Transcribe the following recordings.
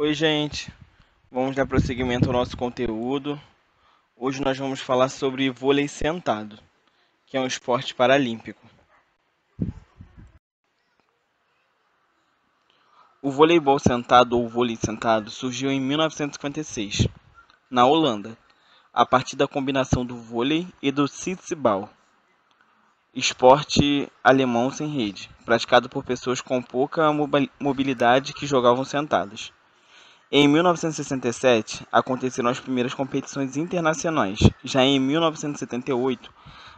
Oi, gente. Vamos dar prosseguimento ao nosso conteúdo. Hoje nós vamos falar sobre vôlei sentado, que é um esporte paralímpico. O voleibol sentado ou vôlei sentado surgiu em 1956, na Holanda, a partir da combinação do vôlei e do sitsbal, esporte alemão sem rede, praticado por pessoas com pouca mobilidade que jogavam sentadas. Em 1967, aconteceram as primeiras competições internacionais. Já em 1978,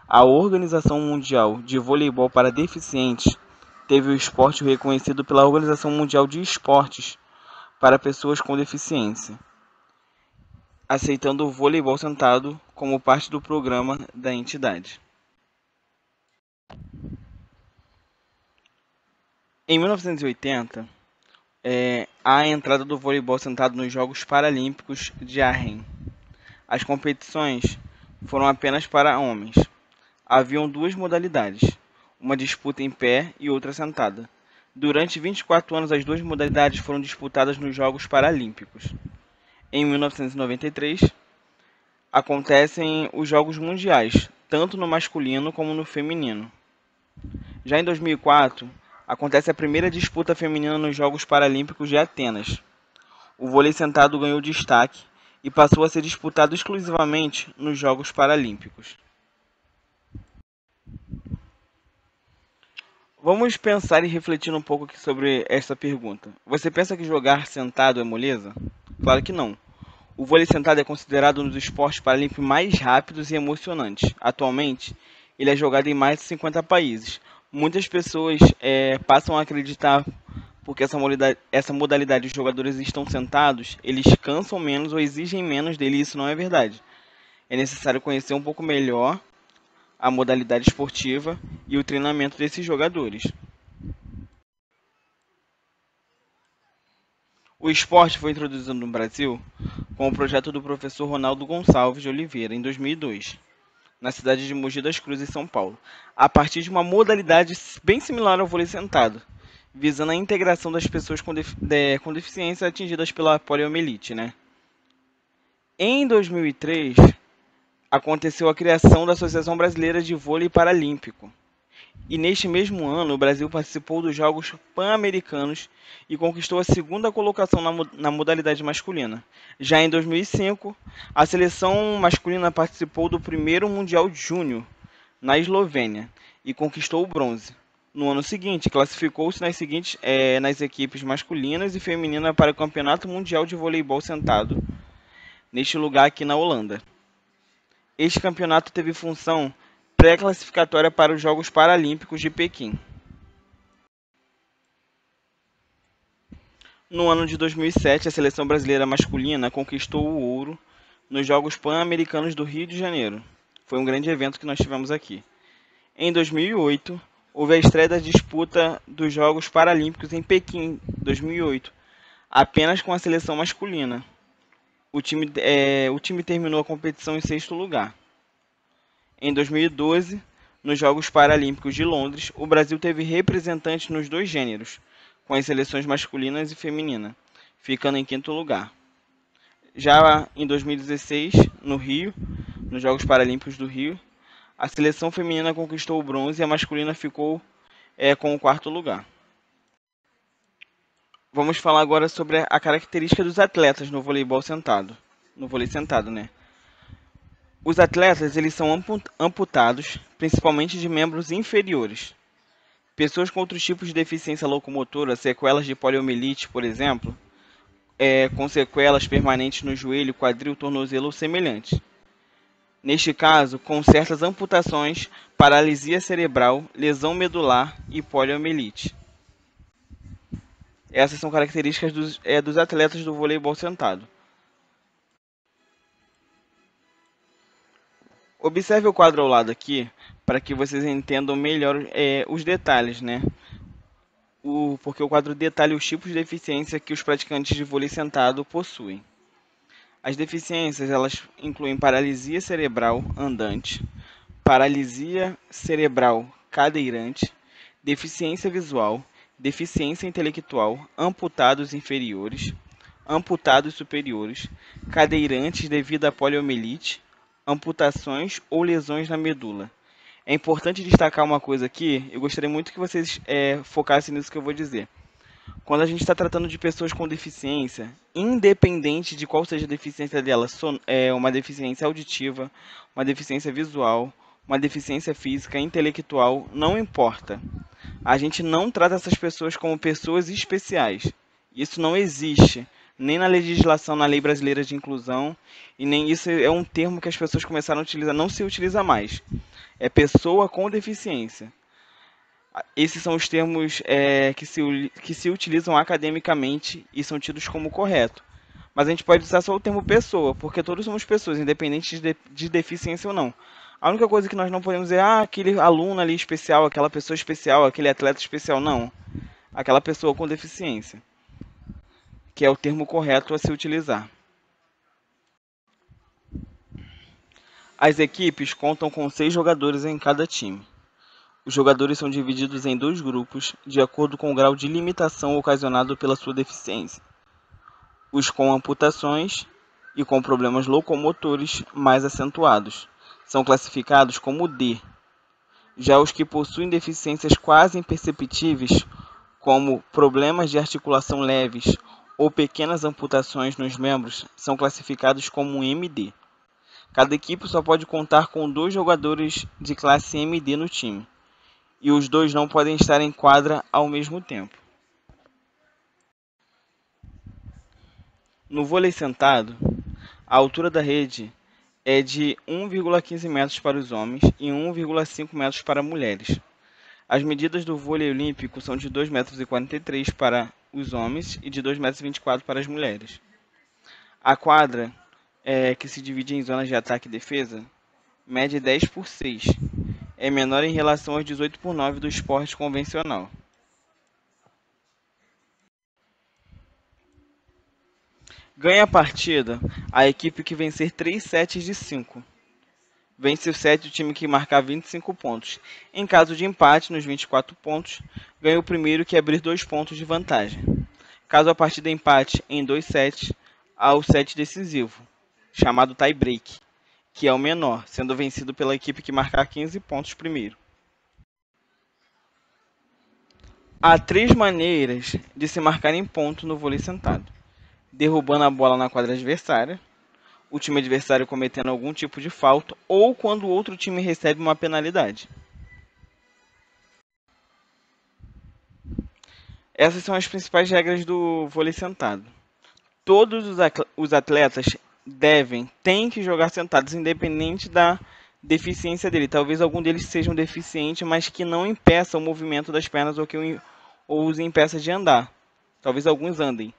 a Organização Mundial de Voleibol para Deficientes teve o esporte reconhecido pela Organização Mundial de Esportes para Pessoas com Deficiência, aceitando o voleibol sentado como parte do programa da entidade. Em 1980, é, a entrada do voleibol sentado nos Jogos Paralímpicos de Arren. As competições foram apenas para homens. Haviam duas modalidades, uma disputa em pé e outra sentada. Durante 24 anos, as duas modalidades foram disputadas nos Jogos Paralímpicos. Em 1993, acontecem os Jogos Mundiais, tanto no masculino como no feminino. Já em 2004, acontece a primeira disputa feminina nos Jogos Paralímpicos de Atenas. O vôlei sentado ganhou destaque e passou a ser disputado exclusivamente nos Jogos Paralímpicos. Vamos pensar e refletir um pouco sobre essa pergunta. Você pensa que jogar sentado é moleza? Claro que não. O vôlei sentado é considerado um dos esportes paralímpicos mais rápidos e emocionantes. Atualmente, ele é jogado em mais de 50 países, muitas pessoas é, passam a acreditar porque essa modalidade, essa modalidade os jogadores estão sentados, eles cansam menos ou exigem menos dele, e isso não é verdade. É necessário conhecer um pouco melhor a modalidade esportiva e o treinamento desses jogadores. O esporte foi introduzido no Brasil com o projeto do professor Ronaldo Gonçalves de Oliveira em 2002 na cidade de Mogi das Cruzes, São Paulo, a partir de uma modalidade bem similar ao vôlei sentado, visando a integração das pessoas com, de, com deficiência atingidas pela poliomielite. Né? Em 2003, aconteceu a criação da Associação Brasileira de Vôlei Paralímpico, e neste mesmo ano, o Brasil participou dos Jogos Pan-Americanos e conquistou a segunda colocação na, na, modalidade masculina. Já em 2005, a seleção masculina participou do primeiro Mundial Júnior na Eslovênia e conquistou o bronze. No ano seguinte, classificou-se nas seguintes é, nas equipes masculinas e femininas para o Campeonato Mundial de Voleibol Sentado, neste lugar aqui na Holanda. Este campeonato teve função pré-classificatória para os Jogos Paralímpicos de Pequim. No ano de 2007, a seleção brasileira masculina conquistou o ouro nos Jogos Pan-Americanos do Rio de Janeiro. Foi um grande evento que nós tivemos aqui. Em 2008, houve a estreia da disputa dos Jogos Paralímpicos em Pequim, 2008, apenas com a seleção masculina. O time, é, o time terminou a competição em sexto lugar. Em 2012, nos Jogos Paralímpicos de Londres, o Brasil teve representantes nos dois gêneros, com as seleções masculinas e feminina, ficando em quinto lugar. Já em 2016, no Rio, nos Jogos Paralímpicos do Rio, a seleção feminina conquistou o bronze e a masculina ficou é, com o quarto lugar. Vamos falar agora sobre a característica dos atletas no voleibol sentado, no vôlei sentado, né? Os atletas eles são amputados, principalmente de membros inferiores. Pessoas com outros tipos de deficiência locomotora, sequelas de poliomielite, por exemplo, é, com sequelas permanentes no joelho, quadril, tornozelo ou semelhantes. Neste caso, com certas amputações, paralisia cerebral, lesão medular e poliomielite. Essas são características dos, é, dos atletas do voleibol sentado. Observe o quadro ao lado aqui para que vocês entendam melhor é, os detalhes, né? O, porque o quadro detalha os tipos de deficiência que os praticantes de vôlei sentado possuem. As deficiências elas incluem paralisia cerebral andante, paralisia cerebral cadeirante, deficiência visual, deficiência intelectual, amputados inferiores, amputados superiores, cadeirantes devido a poliomielite, amputações ou lesões na medula. É importante destacar uma coisa aqui, eu gostaria muito que vocês é, focassem nisso que eu vou dizer. Quando a gente está tratando de pessoas com deficiência, independente de qual seja a deficiência dela, é uma deficiência auditiva, uma deficiência visual, uma deficiência física, intelectual, não importa. A gente não trata essas pessoas como pessoas especiais. Isso não existe, nem na legislação, na lei brasileira de inclusão, e nem isso é um termo que as pessoas começaram a utilizar, não se utiliza mais. É pessoa com deficiência. Esses são os termos é, que, se, que se utilizam academicamente e são tidos como correto. Mas a gente pode usar só o termo pessoa, porque todos somos pessoas, independente de, de deficiência ou não. A única coisa que nós não podemos dizer, ah, aquele aluno ali especial, aquela pessoa especial, aquele atleta especial, não. Aquela pessoa com deficiência, que é o termo correto a se utilizar. As equipes contam com seis jogadores em cada time. Os jogadores são divididos em dois grupos, de acordo com o grau de limitação ocasionado pela sua deficiência. Os com amputações e com problemas locomotores mais acentuados são classificados como D. Já os que possuem deficiências quase imperceptíveis, como problemas de articulação leves ou pequenas amputações nos membros, são classificados como MD. Cada equipe só pode contar com dois jogadores de classe MD no time, e os dois não podem estar em quadra ao mesmo tempo. No vôlei sentado, a altura da rede é de 1,15 metros para os homens e 1,5 metros para mulheres. As medidas do vôlei olímpico são de 2,43 metros para os homens e de 2,24 metros para as mulheres. A quadra é, que se divide em zonas de ataque e defesa, mede 10 por 6. É menor em relação aos 18 por 9 do esporte convencional. Ganha a partida a equipe que vencer 3 sets de 5. Vence o set o time que marcar 25 pontos. Em caso de empate nos 24 pontos, ganha o primeiro que abrir 2 pontos de vantagem. Caso a partida empate em 2 sets, há o set decisivo, chamado tie break, que é o menor, sendo vencido pela equipe que marcar 15 pontos primeiro. Há três maneiras de se marcar em ponto no vôlei sentado: derrubando a bola na quadra adversária, o time adversário cometendo algum tipo de falta ou quando o outro time recebe uma penalidade. Essas são as principais regras do vôlei sentado. Todos os atletas devem, têm que jogar sentados, independente da deficiência dele. Talvez algum deles seja um deficiente, mas que não impeça o movimento das pernas ou que ou os impeça de andar. Talvez alguns andem.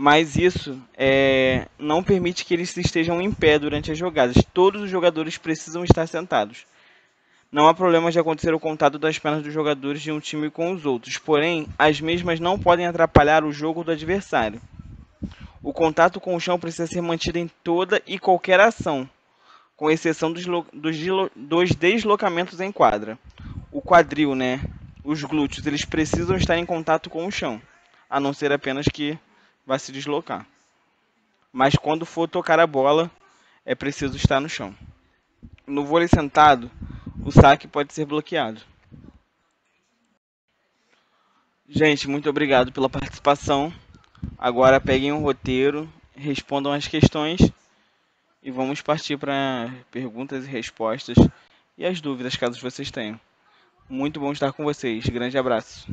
Mas isso é, não permite que eles estejam em pé durante as jogadas. Todos os jogadores precisam estar sentados. Não há problema de acontecer o contato das pernas dos jogadores de um time com os outros, porém, as mesmas não podem atrapalhar o jogo do adversário. O contato com o chão precisa ser mantido em toda e qualquer ação, com exceção dos, dos, deslocamentos em quadra. O quadril, né, os glúteos, eles precisam estar em contato com o chão, a não ser apenas que vai se deslocar. Mas quando for tocar a bola, é preciso estar no chão. No vôlei sentado, o saque pode ser bloqueado. Gente, muito obrigado pela participação. Agora peguem um roteiro, respondam as questões e vamos partir para perguntas e respostas e as dúvidas caso vocês tenham. Muito bom estar com vocês. Grande abraço.